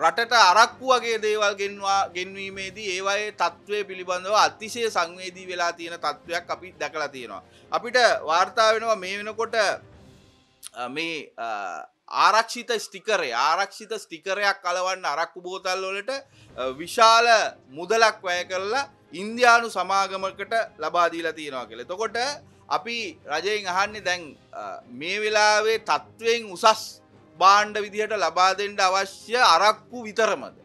රටට අරක්කු වගේ දේවල් ගෙන්වා ගෙන්වීමේදී ඒවයේ තත්ත්වය පිළිබඳව අතිශය සංවේදී වෙලා තියෙන තත්ත්වයක් අපි දැකලා තියෙනවා. අපිට වාර්තා වෙනවා මේ වෙනකොට මේ ආරක්ෂිත ස්ටිකරේ ආරක්ෂිත ස්ටිකරයක් කලවන්න අරක්කු බෝතල් වලට විශාල මුදලක් වැය කරලා ඉන්දයානු සමාගමකට ලබාදීලා තියෙනවා කියල තොකොට අපි රජයෙන් අහන්නේ දැන් මේ වෙලාවේ තත්ත්වයෙන් උසස් බාණ්ඩ විදිහට ලබාදෙන්ට අවශ්‍ය අරක්කු විතරමද.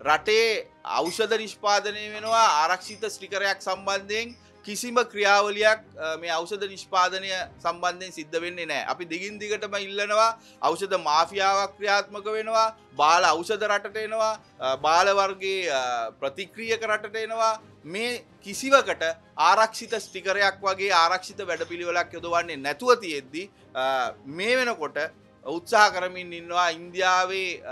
රටේ අවෂධ නිෂ්පාදනය වෙනවා ආරක්ෂිත ස්ටිකරයක් සම්බන්ධයෙන් කිසිම ක්‍රියාවලියක් මේ අවෂධ නිෂ්පාදනය සම්බන්ධයෙන් සිද්ධ වෙන්නේ නෑ අපි දිගින් දිගටම ඉල්ලනවා අවෂධ මාෆියාවක් ක්‍රියාත්මක වෙනවා බාල අවෂධ රටට එනවා බාලවර්ගේ ප්‍රතික්‍රියක රටට එනවා මේ කිසිවකට ආරක්ෂිත ස්ටිකරයක් වගේ ආරක්ෂිත වැඩපිළිවෙලක් යොදවන්නේ නැතුව තියෙද්දි මේ වෙනකොට උත්සාහ කරමින් ඉන්නවා ඉන්දියාවේ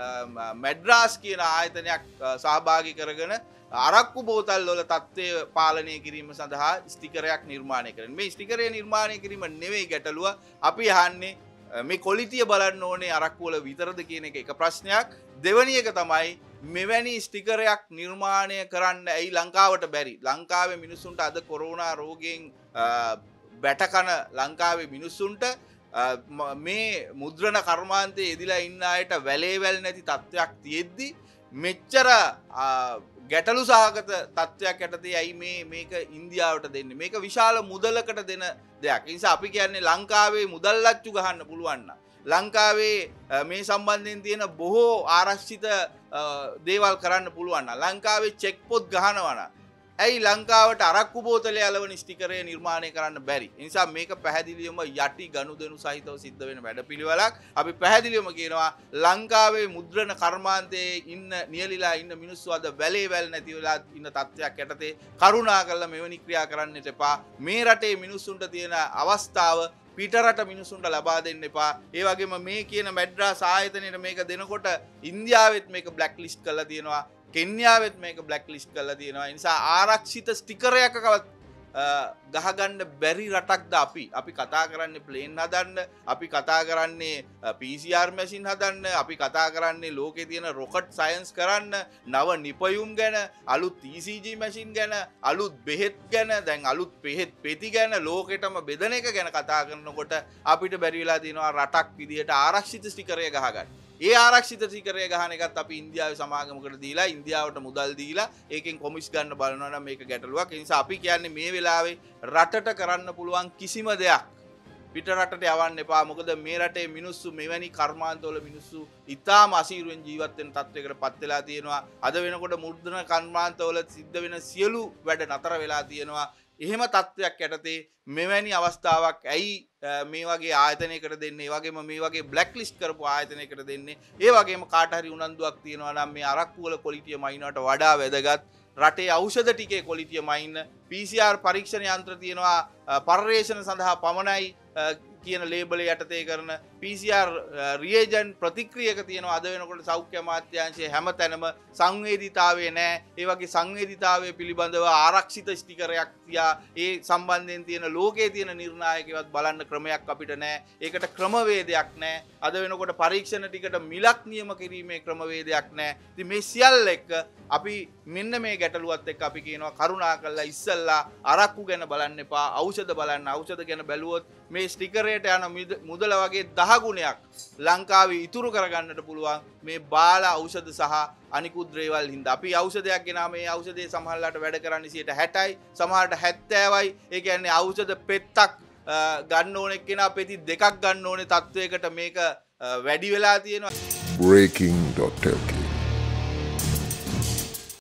මැඩ්රාස් කියන ආයතනයක් සහභාගි කරගෙන අරක්කු බෝතල් වල තත්ත්වය පාලනය කිරීම සඳහා ස්ටිකරයක් නිර්මාණය කරන. මේ ස්ටිකරය නිර්මාණය කිරීම නෙවෙයි ගැටලුව. අපි අහන්නේ මේ කොලිටිය බලන්න ඕනේ අරක්කුවල විතරද කියන එක. එක ප්‍රශ්නයක්. දෙවනි එක තමයි මෙවැනි ස්ටිකරයක් නිර්මාණය කරන්න ඇයි ලංකාවට බැරි? ලංකාවේ මිනිස්සුන්ට අද කොරෝනා රෝගෙන් බැටකන ලංකාවේ මිනිස්සුන්ට මේ මුද්‍රණ කර්මාන්තය එදිලා ඉන්න අයට වැලේවැල් නැති තත්ත්වයක් තියෙද්දි මෙච්චර ගැටලු සහගත තත්ත්වයක් ඇටතේ ඇයි මේ මේක ඉන්දියාවට දෙන්න? මේක විශාල මුදලකට දෙන දෙයක්. නිසා අපි කියන්නේ ලංකාවේ මුදල්ලච්චු ගහන්න පුළුවන්න. ලංකාවේ මේ සම්බන්ධයෙන් තියෙන බොහෝ ආරක්ෂිත දේවල් කරන්න පුළුවන්න ලංකාවේ චෙක්පොත් ගහනවන ඇයි ලංකාවට අරක්කු බෝතලය අලවන ස්ටිකරය නිර්මාණය කරන්න බැරි? නිසා මේක පැහැදිලියම යටි ගණු දෙනු සහිතව සිද්ධ වෙන වැඩ පිළිවෙලක් අපි පැහැදිලියම කියනවා ලංකාවේ මුද්‍රණ කර්මාන්තයේ ඉන්න නියලිලා ඉන්න මිනිස්සු අද වැලේ වැල් නැතිවෙලා ඉන්න තත්ත්වයක් යටතේ කරුණා කරලා මෙවැනි ක්‍රියා කරන්නට එපා. මේ රටේ මිනිස්සුන්ට තියෙන අවස්ථාව පිටරට මිනිසුන්ට ලබා දෙන්න එපා. ඒ වගේම මේ කියන මැඩ්‍රා සාහිතනයට මේක දෙනකොට ඉන්දියාවත් මේක බ්ලක් ලිස්් කල තියෙනවා. කෙන්යාවත් මේක බ්ලක් ලිස්් කල තියෙනවා නිසා ආරක්ෂිත ස්ටිකරයකවත් ගහගන්න බැරි රටක්ද අපි? අපි කතා කරන්නේ ප්ලේන් හදන්න අපි කතා කරන්නේ පිසිR මැසින් හදන්න අපි කතා කරන්නේ ලෝකෙ තියෙන රොකට් සයින්ස් කරන්න නව නිපයුම් ගැන අලුත් TCG මැසින් ගැන අලුත් බෙහෙත් ගැන දැන් අලුත් පෙහෙත් පෙති ගැන ලෝකෙටම බෙදන එක ගැන කතා කරනකොට අපිට බැරිවෙලා තියෙනවා රටක් විදිහට ආරක්ෂිත ස්ටිකරය ගහගන්න. ඒ ආරක්ෂිත සිකරය ගහන එකත් අපි ඉන්දියාව සමාගමකට දීලා ඉන්දියාවට මුදල් දීලා ඒකෙන් කොමිස් ගන්න බලනවන මේක ගැටලුවක්. නිසා අපි කියන්නේ මේ වෙලාවේ රටට කරන්න පුළුවන් කිසිම දෙයක් පිටරට යවන්න එපා. මොකද මේ රටේ මිනිස්සු මෙවැනි කර්මාන්තවල මිනිස්සු ඉතාම අසීරුවෙන් ජීවත්වෙන් තත්වයකට පත්වෙලා තියෙනවා. අද වෙනකොට මුර්ධන කර්මාන්තවල සිද්ධ වෙන සියලු වැඩ නතර වෙලා තියෙනවා. එහෙම තත්ත්වයක් යටතේ මෙවැනි අවස්ථාවක් ඇයි මේ වගේ ආයතනයකට දෙන්නේ? වගේම මේ වගේ බ්ලක් ලිස්් කරපු ආයතනයකට දෙන්නේ? ඒ වගේම කාටහරි උනන්දුවක් තියෙනවා නම් මේ අරක්කුවල කොලිටිය මයිනට වඩා වැදගත්. රටේ අවෂධ ටිකේ කොලිටිය මයින්න. පිසිR පරීක්ෂණ යන්ත්‍ර තියෙනවා. පර්යේෂණ සඳහා පමණයි. uh, කියන ලේබල යටතේ කරන පිසිR රියජන් ප්‍රතික්‍රියක තියෙන අද වෙනකොට සෞඛ්‍ය මාත්‍යංශය හැම තැනම සංවේදිතාවේ නෑ. ඒවගේ සංවේදිතාවය පිළිබඳව ආරක්ෂිත ස්ටිකරයක් තියා ඒ සම්බන්ධයෙන් තියෙන ලෝකයේ තියෙන නිර්ණයකවත් බලන්න ක්‍රමයක් අපිට නෑ. ඒකට ක්‍රමවේදයක් නෑ. අද වෙනකොට පරීක්ෂණ ටිකට මිලක් නියම කිරීමේ ක්‍රමවේදයක් නෑ. ති මේ සියල් එක්ක අපි මෙන්න මේ ගැටලුවත් එක් අපි කියනවා කරුණා කල්ලා ඉස්සල්ලා අරක්කු ගැන බලන්න එපා. අවෂධ බලන්න. අවෂධ ගැන බැලුවොත් මේ ස්ටිකරයට යන මුදල වගේ දහගුණයක් ලංකාව ඉතුරු කරගන්නට පුළුවන් මේ බාල අවෂධ සහ අනිකුද්‍රේවල් හිද අපි අවෂධයක් ගෙන මේ අවෂදය සමහල්ලට වැඩ කරන්න සියට හැටයි සමහට හැත්තෑවයි. ඒ ඇන්නේ අවෂධ පෙත්තක් ගන්න ඕනෙක් කෙන පෙති දෙකක් ගන්න ඕනේ තත්ත්වයකට මේක වැඩි වෙලා තියෙනවා. Breaking.lk